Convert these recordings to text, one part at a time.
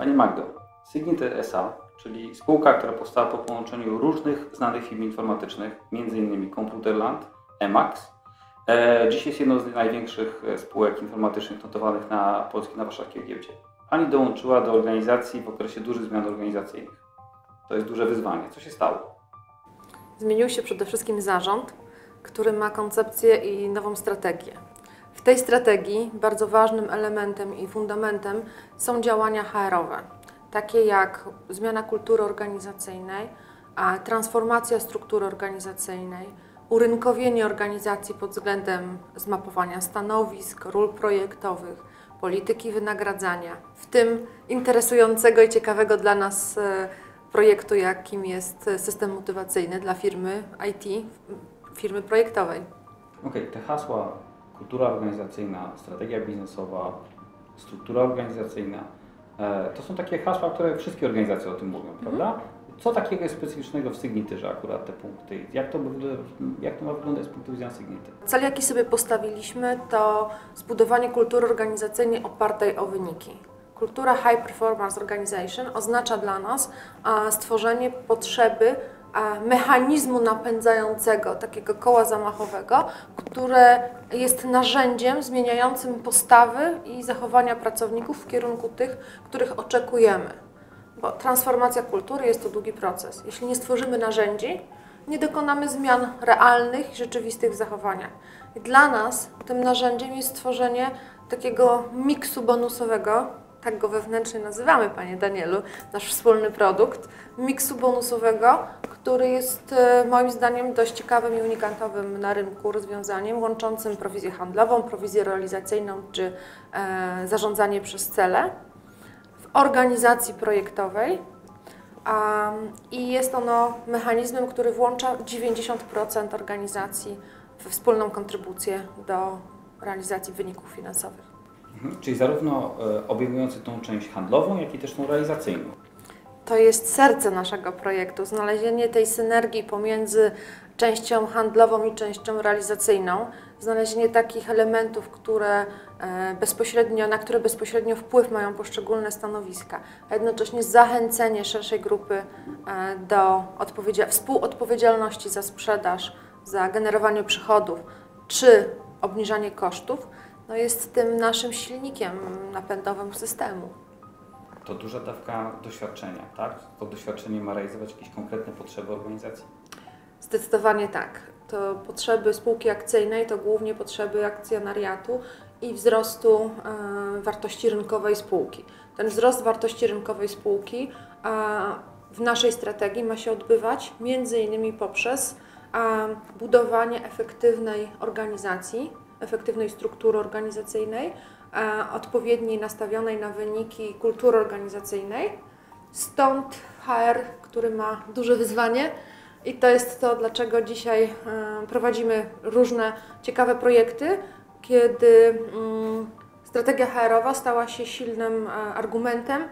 Pani Magdo, Signite SA, czyli spółka, która powstała po połączeniu różnych znanych firm informatycznych, m.in. Computerland, Emacs, e, dziś jest jedną z największych e, spółek informatycznych notowanych na polskiej na warszawskiej giełdzie. Pani dołączyła do organizacji w okresie dużych zmian organizacyjnych. To jest duże wyzwanie. Co się stało? Zmienił się przede wszystkim zarząd, który ma koncepcję i nową strategię. W tej strategii bardzo ważnym elementem i fundamentem są działania HR-owe, takie jak zmiana kultury organizacyjnej, transformacja struktury organizacyjnej, urynkowienie organizacji pod względem zmapowania stanowisk, ról projektowych, polityki wynagradzania, w tym interesującego i ciekawego dla nas e, projektu, jakim jest system motywacyjny dla firmy IT, firmy projektowej. Okej, te hasła kultura organizacyjna, strategia biznesowa, struktura organizacyjna e, to są takie hasła, które wszystkie organizacje o tym mówią, prawda? Co takiego jest specyficznego w Signity, że akurat te punkty, jak to, jak to ma wyglądać z punktu widzenia Signity? Cel, jaki sobie postawiliśmy, to zbudowanie kultury organizacyjnej opartej o wyniki. Kultura High Performance Organization oznacza dla nas stworzenie potrzeby mechanizmu napędzającego, takiego koła zamachowego, które jest narzędziem zmieniającym postawy i zachowania pracowników w kierunku tych, których oczekujemy. Bo transformacja kultury jest to długi proces. Jeśli nie stworzymy narzędzi, nie dokonamy zmian realnych i rzeczywistych w zachowaniach. I dla nas tym narzędziem jest stworzenie takiego miksu bonusowego, tak go wewnętrznie nazywamy, Panie Danielu, nasz wspólny produkt, miksu bonusowego, który jest e, moim zdaniem dość ciekawym i unikatowym na rynku rozwiązaniem, łączącym prowizję handlową, prowizję realizacyjną czy e, zarządzanie przez cele w organizacji projektowej. Um, I jest ono mechanizmem, który włącza 90% organizacji we wspólną kontrybucję do realizacji wyników finansowych. Mhm. Czyli zarówno e, obejmujący tą część handlową, jak i też tą realizacyjną. To jest serce naszego projektu, znalezienie tej synergii pomiędzy częścią handlową i częścią realizacyjną, znalezienie takich elementów, które e, bezpośrednio, na które bezpośrednio wpływ mają poszczególne stanowiska, a jednocześnie zachęcenie szerszej grupy e, do odpowiedzia- współodpowiedzialności za sprzedaż, za generowanie przychodów czy obniżanie kosztów, no jest tym naszym silnikiem napędowym systemu. To duża dawka doświadczenia, tak? To doświadczenie ma realizować jakieś konkretne potrzeby organizacji. Zdecydowanie tak. To potrzeby spółki akcyjnej to głównie potrzeby akcjonariatu i wzrostu e, wartości rynkowej spółki. Ten wzrost wartości rynkowej spółki e, w naszej strategii ma się odbywać między innymi poprzez e, budowanie efektywnej organizacji, efektywnej struktury organizacyjnej, e, odpowiedniej nastawionej na wyniki kultury organizacyjnej. Stąd HR, który ma duże wyzwanie, i to jest to, dlaczego dzisiaj e, prowadzimy różne ciekawe projekty, kiedy mm, strategia HR-owa stała się silnym e, argumentem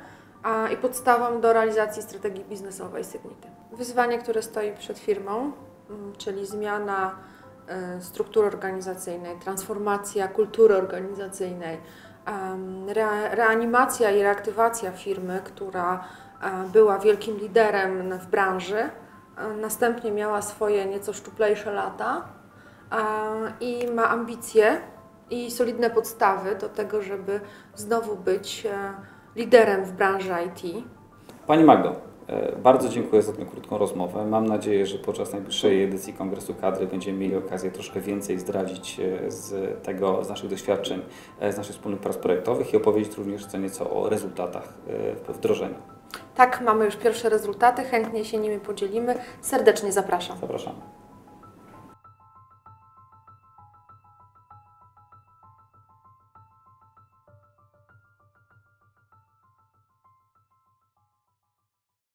i podstawą do realizacji strategii biznesowej Signity. Wyzwanie, które stoi przed firmą, mm, czyli zmiana struktury organizacyjnej, transformacja kultury organizacyjnej, rea- reanimacja i reaktywacja firmy, która e, była wielkim liderem w branży, e, następnie miała swoje nieco szczuplejsze lata e, i ma ambicje i solidne podstawy do tego, żeby znowu być e, liderem w branży IT. Pani Magdo, e, bardzo dziękuję za tę krótką rozmowę. Mam nadzieję, że podczas najbliższej edycji Kongresu Kadry będziemy mieli okazję troszkę więcej zdradzić e, z tego, z naszych doświadczeń, e, z naszych wspólnych prac projektowych i opowiedzieć również co nieco o rezultatach e, wdrożenia. Tak, mamy już pierwsze rezultaty, chętnie się nimi podzielimy. Serdecznie zapraszam. Zapraszamy.